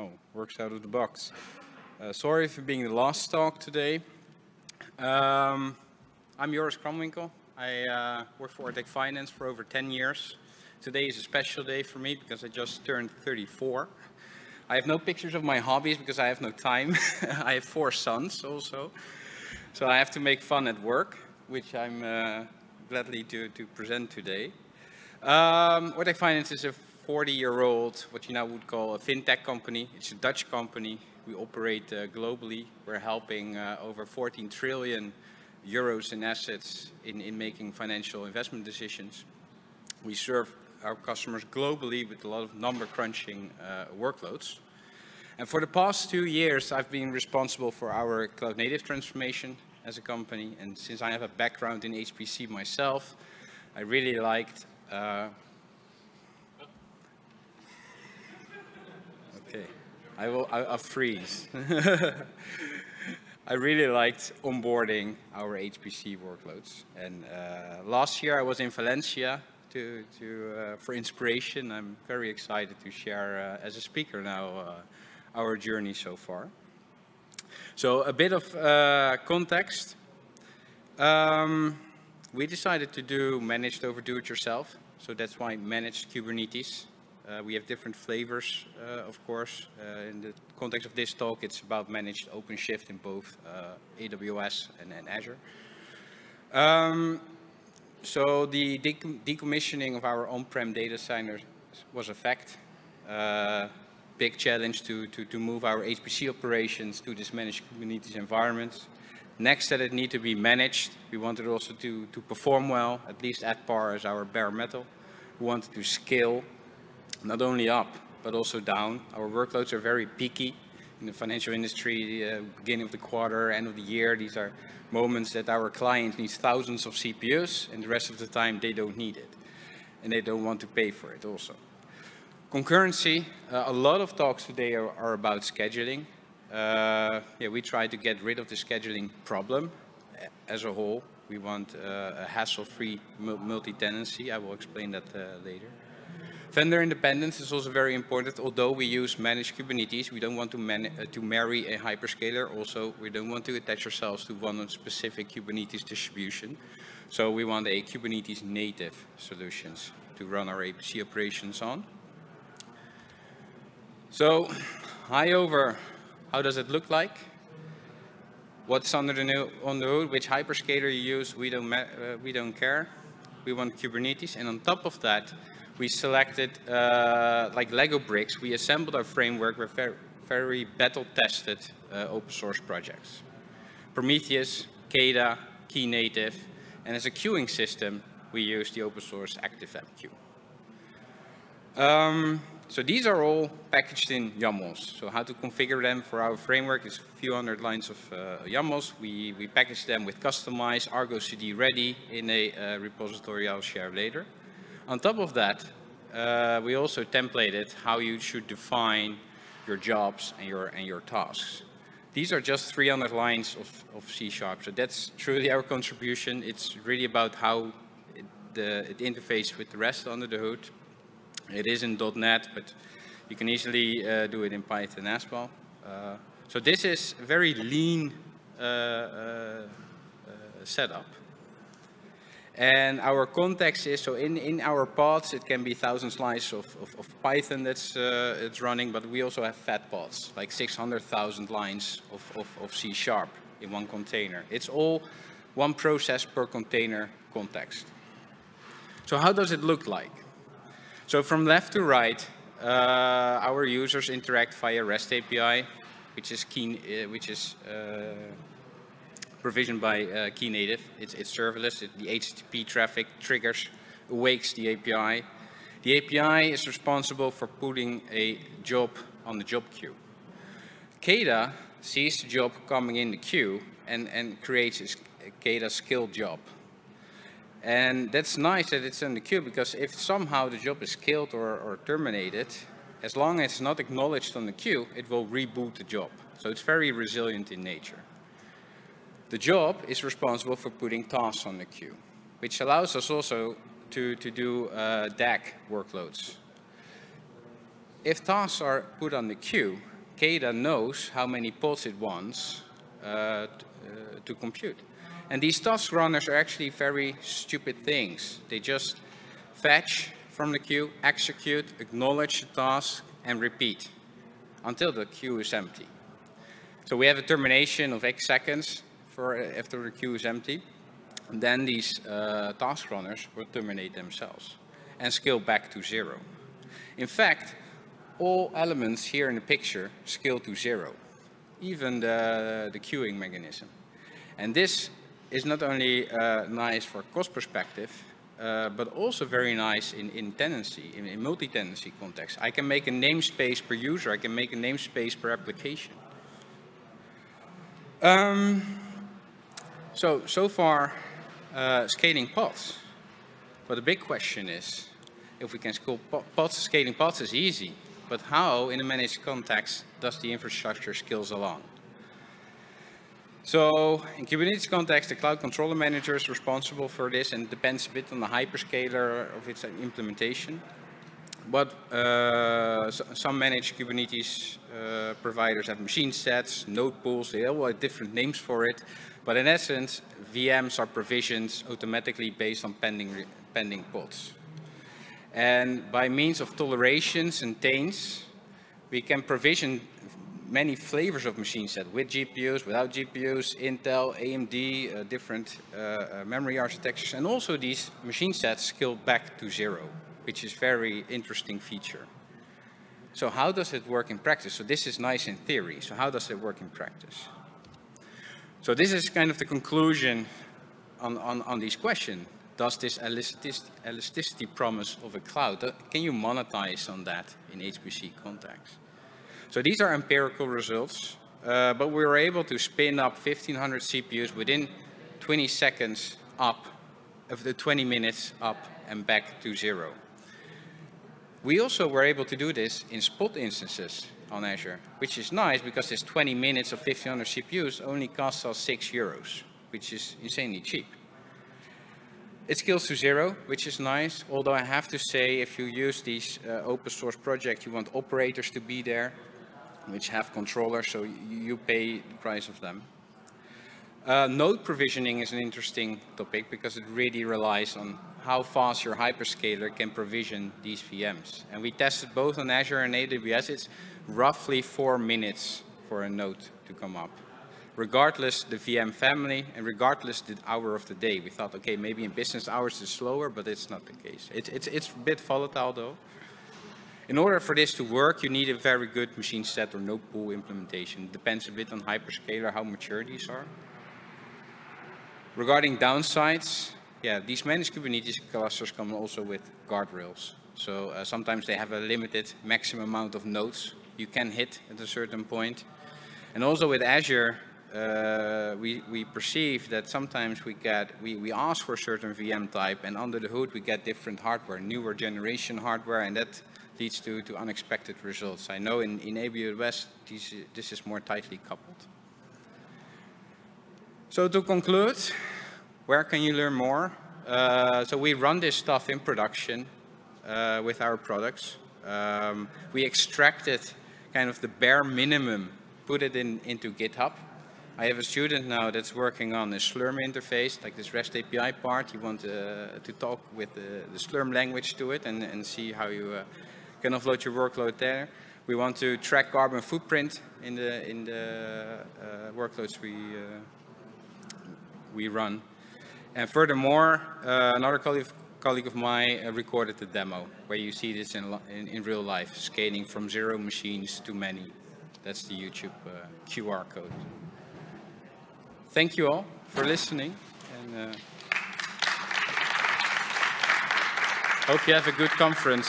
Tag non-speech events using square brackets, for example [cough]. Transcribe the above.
Wow, works out of the box. Uh, sorry for being the last talk today. Um, I'm Joris Cramwinckel. I uh, work for Ortec Finance for over 10 years. Today is a special day for me because I just turned 34. I have no pictures of my hobbies because I have no time. [laughs] I have four sons also. So I have to make fun at work, which I'm uh, gladly to, to present today. Um, Ortec Finance is a 40-year-old, what you now would call a fintech company. It's a Dutch company. We operate uh, globally. We're helping uh, over 14 trillion euros in assets in, in making financial investment decisions. We serve our customers globally with a lot of number crunching uh, workloads. And for the past two years, I've been responsible for our cloud native transformation as a company. And since I have a background in HPC myself, I really liked uh, okay, I will. I, will freeze. [laughs] I really liked onboarding our HPC workloads. And uh, last year I was in Valencia to, to, uh, for inspiration. I'm very excited to share uh, as a speaker now uh, our journey so far. So a bit of uh, context. Um, we decided to do managed over do-it-yourself. So that's why managed Kubernetes. Uh, we have different flavors, uh, of course. Uh, in the context of this talk, it's about managed OpenShift in both uh, AWS and, and Azure. Um, so the decommissioning of our on-prem data center was a fact. Uh, big challenge to, to, to move our HPC operations to this managed Kubernetes environment. Next that it need to be managed, we wanted also to, to perform well, at least at par as our bare metal. We wanted to scale not only up, but also down. Our workloads are very peaky in the financial industry, uh, beginning of the quarter, end of the year. These are moments that our client needs thousands of CPUs, and the rest of the time they don't need it. And they don't want to pay for it also. Concurrency, uh, a lot of talks today are, are about scheduling. Uh, yeah, we try to get rid of the scheduling problem as a whole. We want uh, a hassle-free multi-tenancy. I will explain that uh, later. Vendor independence is also very important. Although we use managed Kubernetes, we don't want to, uh, to marry a hyperscaler. Also, we don't want to attach ourselves to one specific Kubernetes distribution. So we want a Kubernetes native solutions to run our HPC operations on. So, high over, how does it look like? What's under the new, on the hood, which hyperscaler you use, we don't, uh, we don't care. We want Kubernetes, and on top of that, we selected, uh, like Lego bricks, we assembled our framework with very, very battle-tested uh, open source projects. Prometheus, Keda, Knative, and as a queuing system, we use the open source ActiveMQ. Um, so these are all packaged in YAMLs. So how to configure them for our framework is a few hundred lines of uh, YAMLs. We, we package them with customized Argo CD ready in a uh, repository I'll share later. On top of that, uh, we also templated how you should define your jobs and your, and your tasks. These are just 300 lines of, of C Sharp, so that's truly our contribution. It's really about how it, the, it interfaces with the rest under the hood. It is in .NET, but you can easily uh, do it in Python as well. Uh, so this is a very lean uh, uh, uh setup. And our context is, so in, in our pods, it can be thousands lines of, of, of Python that's uh, it's running, but we also have fat pods, like 600,000 lines of, of, of C Sharp in one container. It's all one process per container context. So how does it look like? So from left to right, uh, our users interact via REST API, which is key, uh, which is uh, provisioned by uh, Knative. It's, it's serverless. It, the HTTP traffic triggers, awakes the API. The API is responsible for putting a job on the job queue. Keda sees the job coming in the queue and, and creates a Keda ScaledJob. And that's nice that it's in the queue because if somehow the job is killed or, or terminated, as long as it's not acknowledged on the queue, it will reboot the job. So it's very resilient in nature. The job is responsible for putting tasks on the queue, which allows us also to, to do uh, DAG workloads. if tasks are put on the queue, Keda knows how many pods it wants uh, uh, to compute. And these task runners are actually very stupid things. They just fetch from the queue, execute, acknowledge the task, and repeat until the queue is empty. So we have a termination of X seconds for after the queue is empty. And then these uh, task runners will terminate themselves and scale back to zero. In fact, all elements here in the picture scale to zero, even the, the queuing mechanism. And this is not only uh, nice for cost perspective, uh, but also very nice in, in tenancy, in, in multi-tenancy context. I can make a namespace per user, I can make a namespace per application. Um, so, so far, uh, scaling pods. But the big question is, if we can scale pods, scaling pods is easy, but how, in a managed context, does the infrastructure scales along? So in Kubernetes context, the cloud controller manager is responsible for this and depends a bit on the hyperscaler of its implementation. But uh, some managed Kubernetes uh, providers have machine sets, node pools, they all have different names for it. But in essence, VMs are provisioned automatically based on pending, pending pods. And by means of tolerations and taints, we can provision many flavors of machine set with GPUs, without GPUs, Intel, AMD, uh, different uh, uh, memory architectures, and also these machine sets scale back to zero, which is very interesting feature. So how does it work in practice? So this is nice in theory. So how does it work in practice? So this is kind of the conclusion on, on, on this question. Does this elasticity, elasticity promise of a cloud, uh, can you monetize on that in HPC context? So these are empirical results, uh, but we were able to spin up 1500 CPUs within 20 seconds up, of the 20 minutes up and back to zero. We also were able to do this in spot instances on Azure, which is nice because this 20 minutes of 1500 CPUs only costs us 6 euros, which is insanely cheap. It scales to zero, which is nice, although I have to say if you use these uh, open source projects, you want operators to be there, which have controllers, so you pay the price of them. Uh, node provisioning is an interesting topic because it really relies on how fast your hyperscaler can provision these VMs. And we tested both on Azure and AWS. It's roughly four minutes for a node to come up. Regardless the VM family and regardless the hour of the day. We thought, okay, maybe in business hours it's slower, but it's not the case. It's, it's, it's a bit volatile though. In order for this to work, you need a very good machine set or node pool implementation. Depends a bit on hyperscaler, how mature these are. Regarding downsides, yeah, these managed Kubernetes clusters come also with guardrails. So uh, sometimes they have a limited maximum amount of nodes you can hit at a certain point. And also with Azure, uh, we, we perceive that sometimes we get, we, we ask for a certain VM type and under the hood we get different hardware, newer generation hardware, and that leads to, to unexpected results. I know in, in AWS, these, this is more tightly coupled. So to conclude, where can you learn more? Uh, so we run this stuff in production uh, with our products. Um, we extracted kind of the bare minimum, put it in, into GitHub. I have a student now that's working on a Slurm interface, like this REST API part. You want uh, to talk with the, the, Slurm language to it and, and see how you uh, can offload your workload there. We want to track carbon footprint in the in the uh, workloads we uh, we run. And furthermore, uh, another colleague, colleague of mine uh, recorded the demo where you see this in, in, in, real life, scaling from zero machines to many. That's the YouTube QR code. Thank you all for listening. And, hope you have a good conference.